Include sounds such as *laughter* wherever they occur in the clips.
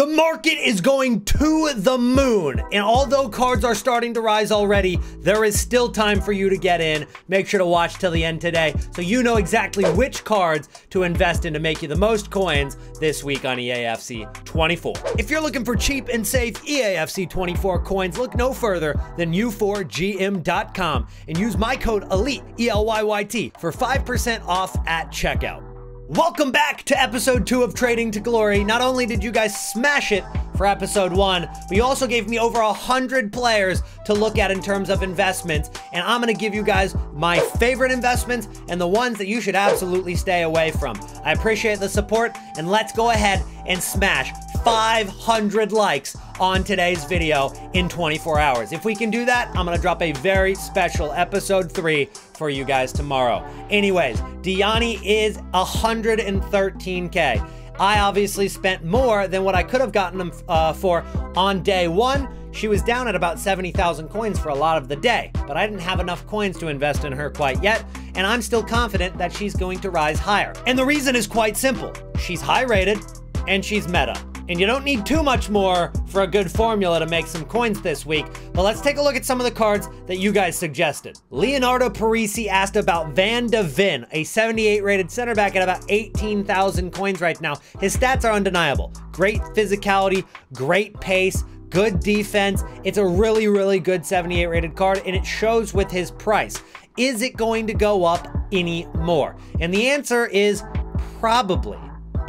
The market is going to the moon, and although cards are starting to rise already, there is still time for you to get in. Make sure to watch till the end today so you know exactly which cards to invest in to make you the most coins this week on EAFC 24. If you're looking for cheap and safe EAFC 24 coins, look no further than u4gm.com and use my code ELITE, E-L-Y-Y-T, for 5% off at checkout. Welcome back to episode two of Trading to Glory. Not only did you guys smash it for episode one, but you also gave me over a hundred players to look at in terms of investments. And I'm gonna give you guys my favorite investments and the ones that you should absolutely stay away from. I appreciate the support and let's go ahead and smash 500 likes on today's video in 24 hours. If we can do that, I'm gonna drop a very special episode three for you guys tomorrow. Anyways, Diani is 113K. I obviously spent more than what I could have gotten them uh, for on day one. She was down at about 70,000 coins for a lot of the day, but I didn't have enough coins to invest in her quite yet, and I'm still confident that she's going to rise higher. And the reason is quite simple. She's high rated, and she's meta. And you don't need too much more for a good formula to make some coins this week, but let's take a look at some of the cards that you guys suggested. Leonardo Parisi asked about Van de Ven, a 78 rated center back at about 18,000 coins right now. His stats are undeniable. Great physicality, great pace, good defense. It's a really, really good 78 rated card, and it shows with his price. Is it going to go up any more? And the answer is probably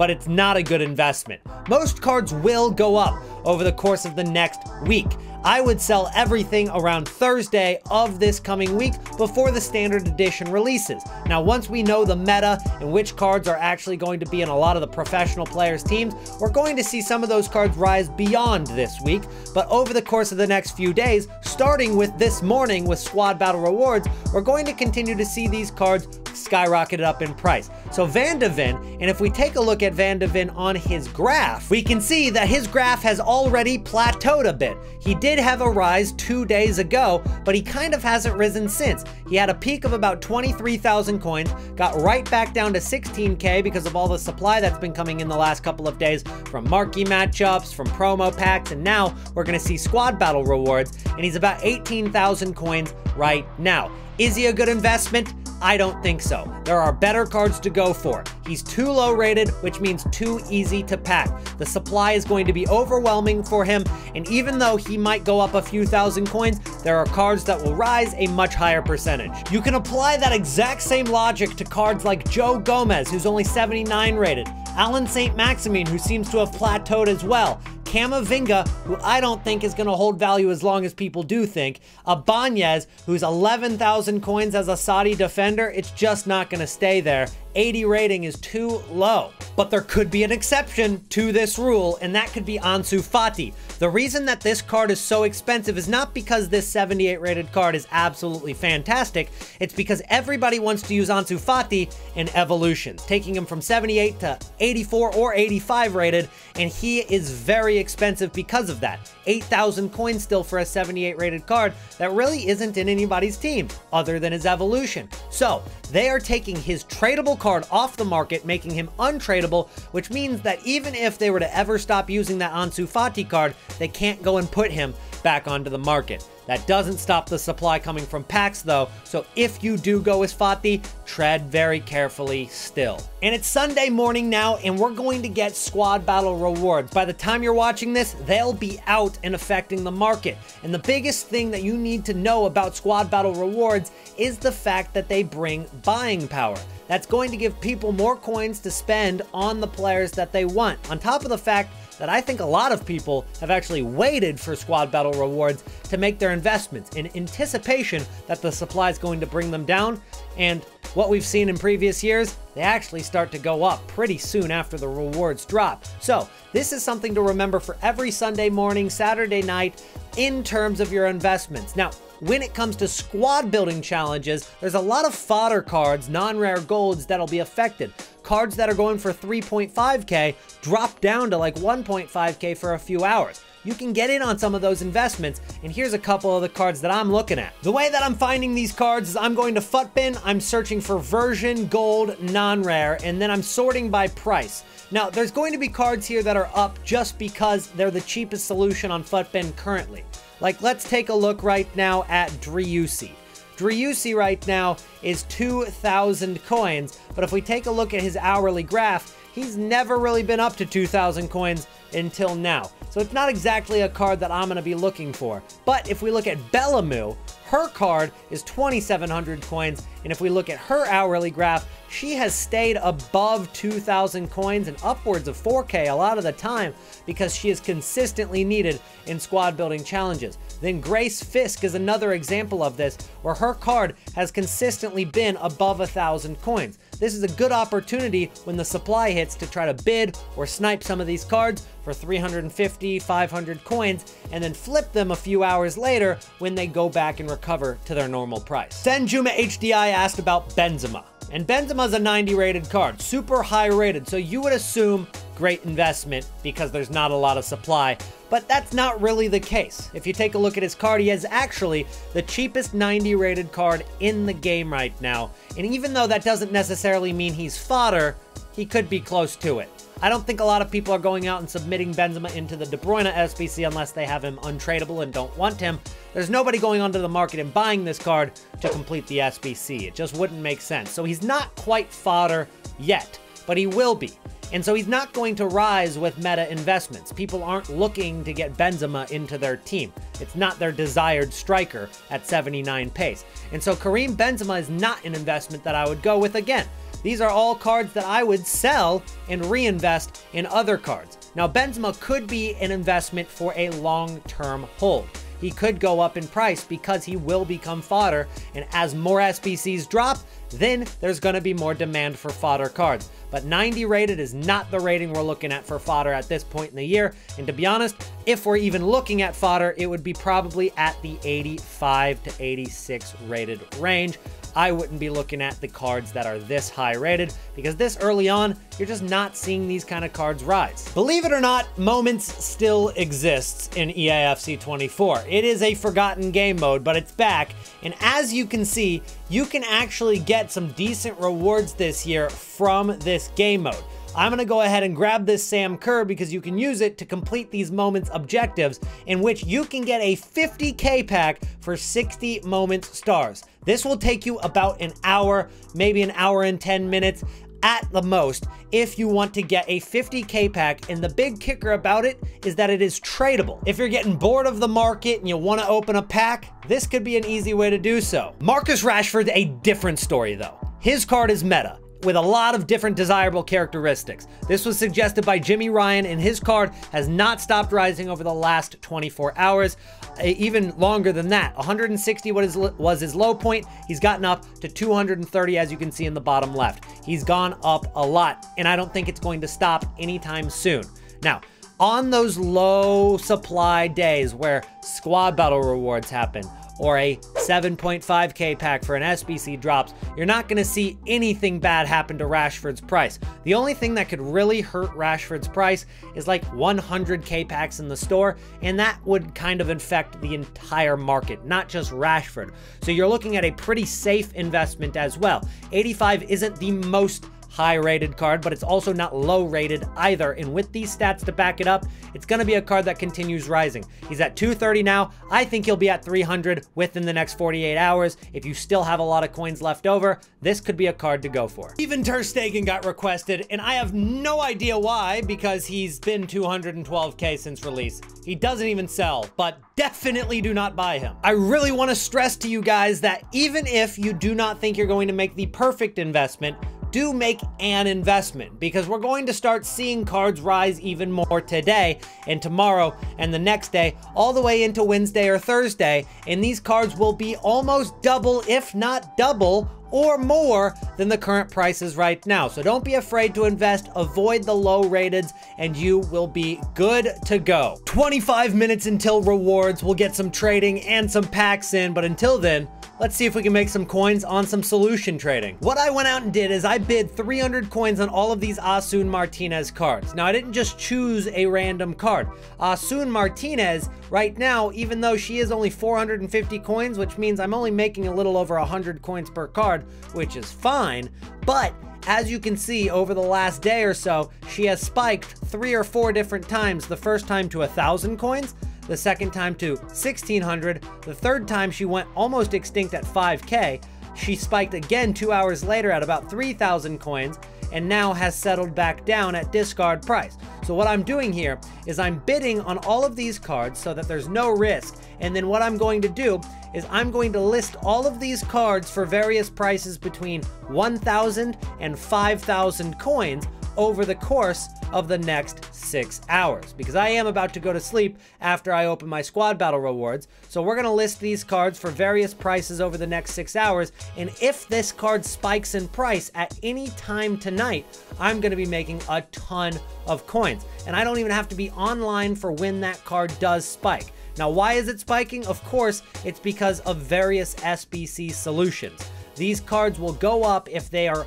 but it's not a good investment. Most cards will go up over the course of the next week. I would sell everything around Thursday of this coming week before the standard edition releases. Now, once we know the meta and which cards are actually going to be in a lot of the professional players' teams, we're going to see some of those cards rise beyond this week. But over the course of the next few days, starting with this morning with Squad Battle Rewards, we're going to continue to see these cards skyrocketed up in price. So Van de Ven, and if we take a look at Van de Ven on his graph, we can see that his graph has already plateaued a bit. He did have a rise two days ago, but he kind of hasn't risen since. He had a peak of about 23,000 coins, got right back down to 16k because of all the supply that's been coming in the last couple of days from marquee matchups, from promo packs, and now we're gonna see squad battle rewards, and he's about 18,000 coins right now. Is he a good investment? I don't think so. There are better cards to go for. He's too low rated, which means too easy to pack. The supply is going to be overwhelming for him, and even though he might go up a few thousand coins, there are cards that will rise a much higher percentage. You can apply that exact same logic to cards like Joe Gomez, who's only 79 rated, Allan Saint-Maximin, who seems to have plateaued as well, Camavinga, who I don't think is going to hold value as long as people do think. Ibanez, who's 11,000 coins as a Saudi defender, it's just not going to stay there. 80 rating is too low. But there could be an exception to this rule, and that could be Ansu Fati. The reason that this card is so expensive is not because this 78 rated card is absolutely fantastic, it's because everybody wants to use Ansu Fati in evolutions, taking him from 78 to 84 or 85 rated, and he is very expensive because of that. 8,000 coins still for a 78 rated card that really isn't in anybody's team, other than his evolution. So, they are taking his tradable card off the market, making him untradeable, which means that even if they were to ever stop using that Ansu Fati card, they can't go and put him back onto the market. That doesn't stop the supply coming from packs though, so if you do go with Fati, tread very carefully still. And it's Sunday morning now, and we're going to get squad battle rewards. By the time you're watching this, they'll be out and affecting the market. And the biggest thing that you need to know about squad battle rewards is the fact that they bring buying power. That's going to give people more coins to spend on the players that they want. On top of the fact that I think a lot of people have actually waited for squad battle rewards to make their investments in anticipation that the supply is going to bring them down. And what we've seen in previous years, they actually start to go up pretty soon after the rewards drop. So this is something to remember for every Sunday morning, Saturday night in terms of your investments. Now, when it comes to squad building challenges, there's a lot of fodder cards, non-rare golds that'll be affected. Cards that are going for 3.5k drop down to like 1.5k for a few hours. You can get in on some of those investments, and here's a couple of the cards that I'm looking at. The way that I'm finding these cards is I'm going to Futbin, I'm searching for version, gold, non-rare, and then I'm sorting by price. Now, there's going to be cards here that are up just because they're the cheapest solution on Futbin currently. Like, let's take a look right now at Driussi. Driussi right now is 2,000 coins, but if we take a look at his hourly graph, he's never really been up to 2,000 coins until now. So it's not exactly a card that I'm going to be looking for. But if we look at Bellamy, her card is 2,700 coins, and if we look at her hourly graph, she has stayed above 2,000 coins and upwards of 4K a lot of the time because she is consistently needed in squad building challenges. Then Grace Fisk is another example of this, where her card has consistently been above a 1,000 coins. This is a good opportunity when the supply hits to try to bid or snipe some of these cards for 350, 500 coins, and then flip them a few hours later when they go back and recover to their normal price. Senjuma HDI asked about Benzema. And Benzema's a 90 rated card, super high rated, so you would assume great investment because there's not a lot of supply. But that's not really the case. If you take a look at his card, he is actually the cheapest 90 rated card in the game right now. And even though that doesn't necessarily mean he's fodder, he could be close to it. I don't think a lot of people are going out and submitting Benzema into the De Bruyne SBC unless they have him untradeable and don't want him. There's nobody going onto the market and buying this card to complete the SBC. It just wouldn't make sense. So he's not quite fodder yet, but he will be. And so he's not going to rise with meta investments. People aren't looking to get Benzema into their team. It's not their desired striker at 79 pace. And so Karim Benzema is not an investment that I would go with again. These are all cards that I would sell and reinvest in other cards. Now, Benzema could be an investment for a long-term hold. He could go up in price because he will become fodder, and as more SBCs drop, then there's going to be more demand for fodder cards. But 90 rated is not the rating we're looking at for fodder at this point in the year. And to be honest, if we're even looking at fodder, it would be probably at the 85 to 86 rated range. I wouldn't be looking at the cards that are this high rated because this early on, you're just not seeing these kind of cards rise. Believe it or not, Moments still exists in EAFC 24. It is a forgotten game mode, but it's back. And as you can see, you can actually get some decent rewards this year from this game mode. I'm gonna go ahead and grab this Sam Kerr because you can use it to complete these moments objectives in which you can get a 50k pack for 60 moments stars. This will take you about an hour, maybe an hour and 10 minutes at the most if you want to get a 50k pack and the big kicker about it is that it is tradable. If you're getting bored of the market and you want to open a pack, this could be an easy way to do so. Marcus Rashford's a different story though. His card is meta with a lot of different desirable characteristics. This was suggested by Jimmy Ryan, and his card has not stopped rising over the last 24 hours, even longer than that. 160 was his low point. He's gotten up to 230, as you can see in the bottom left. He's gone up a lot, and I don't think it's going to stop anytime soon. Now, on those low supply days where squad battle rewards happen, or a 7.5k pack for an SBC drops, you're not going to see anything bad happen to Rashford's price. The only thing that could really hurt Rashford's price is like 100k packs in the store, and that would kind of infect the entire market, not just Rashford. So you're looking at a pretty safe investment as well. 85 isn't the most high rated card, but it's also not low rated either. And with these stats to back it up, it's going to be a card that continues rising. He's at 230 now. I think he'll be at 300 within the next 48 hours. If you still have a lot of coins left over, this could be a card to go for. Even Ter Stegen got requested, and I have no idea why because he's been 212k since release. He doesn't even sell, but definitely do not buy him. I really want to stress to you guys that even if you do not think you're going to make the perfect investment, do make an investment because we're going to start seeing cards rise even more today and tomorrow and the next day all the way into Wednesday or Thursday and these cards will be almost double if not double or more than the current prices right now. So don't be afraid to invest, avoid the low rateds, and you will be good to go. 25 minutes until rewards, we'll get some trading and some packs in, but until then, let's see if we can make some coins on some solution trading. What I went out and did is I bid 300 coins on all of these Asun Martinez cards. Now, I didn't just choose a random card. Asun Martinez, right now, even though she is only 450 coins, which means I'm only making a little over 100 coins per card, which is fine, but as you can see, over the last day or so, she has spiked three or four different times. The first time to a thousand coins, the second time to 1600, the third time she went almost extinct at 5k, she spiked again two hours later at about 3,000 coins, and now has settled back down at discard price. So what I'm doing here is I'm bidding on all of these cards so that there's no risk. And then what I'm going to do is I'm going to list all of these cards for various prices between 1,000 and 5,000 coins over the course of the next six hours because I am about to go to sleep after I open my squad battle rewards. So we're to list these cards for various prices over the next six hours. And if this card spikes in price at any time tonight, I'm to be making a ton of coins. And I don't even have to be online for when that card does spike. Now, why is it spiking? Of course, it's because of various SBC solutions. These cards will go up if they are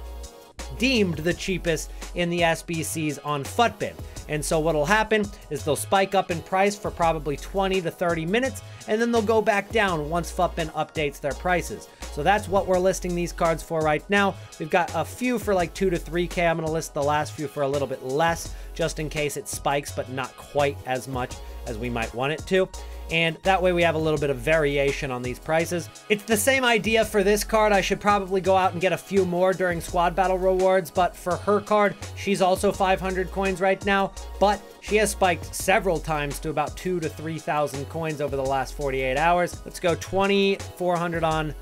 deemed the cheapest in the SBCs on Futbin. And so what'll happen is they'll spike up in price for probably 20 to 30 minutes, and then they'll go back down once Futbin updates their prices. So that's what we're listing these cards for right now. We've got a few for like 2 to 3k. I'm going to list the last few for a little bit less, just in case it spikes, but not quite as much as we might want it to and that way we have a little bit of variation on these prices. It's the same idea for this card. I should probably go out and get a few more during squad battle rewards, but for her card, she's also 500 coins right now, but she has spiked several times to about two to 3,000 coins over the last 48 hours. Let's go 2,400 on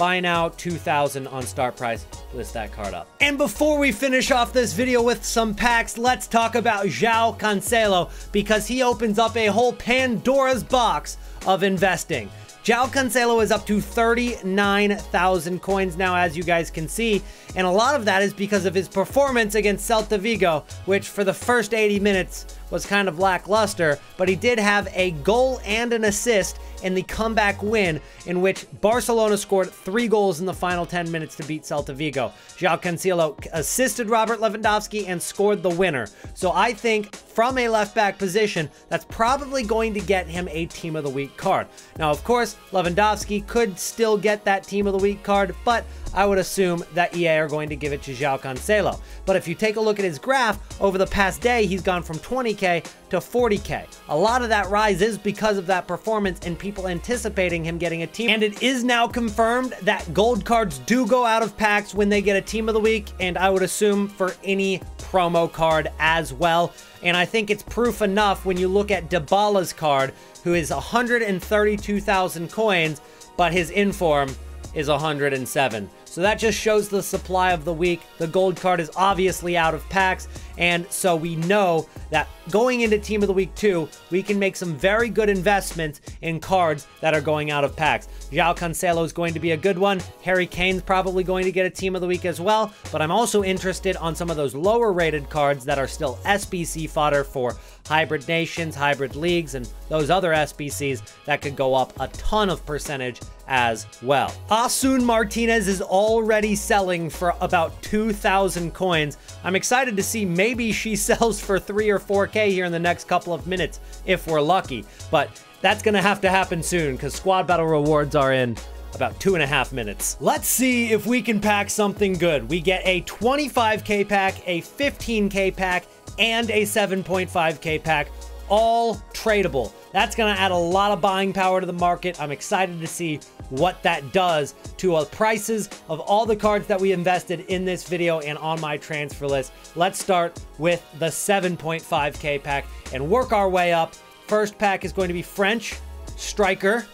Buy now, 2000 on start price. List that card up. And before we finish off this video with some packs, let's talk about Joao Cancelo because he opens up a whole Pandora's box of investing. Joao Cancelo is up to 39,000 coins now, as you guys can see, and a lot of that is because of his performance against Celta Vigo, which for the first 80 minutes was kind of lackluster, but he did have a goal and an assist in the comeback win in which Barcelona scored three goals in the final 10 minutes to beat Celta Vigo. Joao Cancelo assisted Robert Lewandowski and scored the winner. So I think from a left back position, that's probably going to get him a Team of the Week card. Now, of course, Lewandowski could still get that Team of the Week card, but I would assume that EA are going to give it to Joao Cancelo. But if you take a look at his graph, over the past day, he's gone from 20k to 40k. A lot of that rise is because of that performance and people anticipating him getting a team. And it is now confirmed that gold cards do go out of packs when they get a team of the week, and I would assume for any promo card as well. And I think it's proof enough when you look at Dybala's card, who is 132,000 coins, but his inform is 107. So that just shows the supply of the week. The gold card is obviously out of packs, and so we know that going into Team of the Week 2, we can make some very good investments in cards that are going out of packs. Joao Cancelo is going to be a good one. Harry Kane's probably going to get a Team of the Week as well, but I'm also interested on some of those lower rated cards that are still SBC fodder for hybrid nations, hybrid leagues, and those other SBCs that could go up a ton of percentage as well. Asun Martinez is already selling for about 2,000 coins. I'm excited to see maybe she *laughs* sells for 3 or 4k here in the next couple of minutes if we're lucky, but that's gonna have to happen soon because squad battle rewards are in about two and a half minutes. Let's see if we can pack something good. We get a 25k pack, a 15k pack, and a 7.5k pack all tradable. That's going to add a lot of buying power to the market. I'm excited to see what that does to the prices of all the cards that we invested in this video and on my transfer list. Let's start with the 7.5k pack and work our way up. First pack is going to be French striker.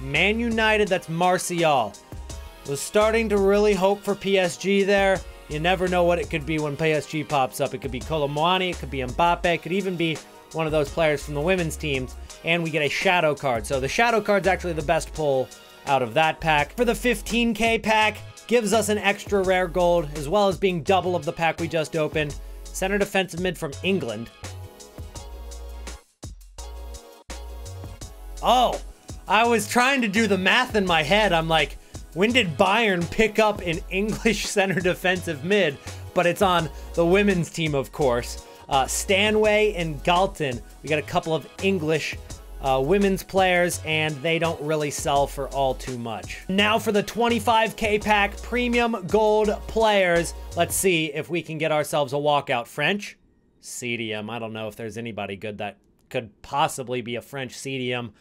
Man United, that's Martial. Was starting to really hope for PSG there. You never know what it could be when PSG pops up. It could be Kolo Muani, it could be Mbappe, it could even be one of those players from the women's teams. And we get a shadow card. So the shadow card's actually the best pull out of that pack. For the 15k pack, gives us an extra rare gold, as well as being double of the pack we just opened. Center defensive mid from England. Oh, I was trying to do the math in my head. I'm like, when did Bayern pick up an *laughs* English center defensive mid? But it's on the women's team, of course. Uh, Stanway and Galton. We got a couple of English uh, women's players, and they don't really sell for all too much. Now for the 25k pack premium gold players. Let's see if we can get ourselves a walkout. French? CDM. I don't know if there's anybody good that could possibly be a French CDM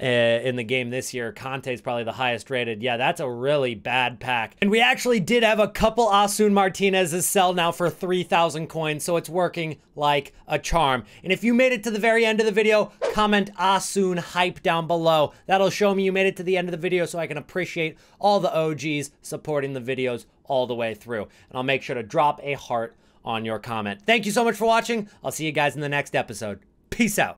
Uh, in the game this year. Kanté is probably the highest rated. Yeah, that's a really bad pack. And we actually did have a couple Asun Martinez's sell now for 3,000 coins, so it's working like a charm. And if you made it to the very end of the video, comment Asun hype down below. That'll show me you made it to the end of the video so I can appreciate all the OGs supporting the videos all the way through. And I'll make sure to drop a heart on your comment. Thank you so much for watching. I'll see you guys in the next episode. Peace out.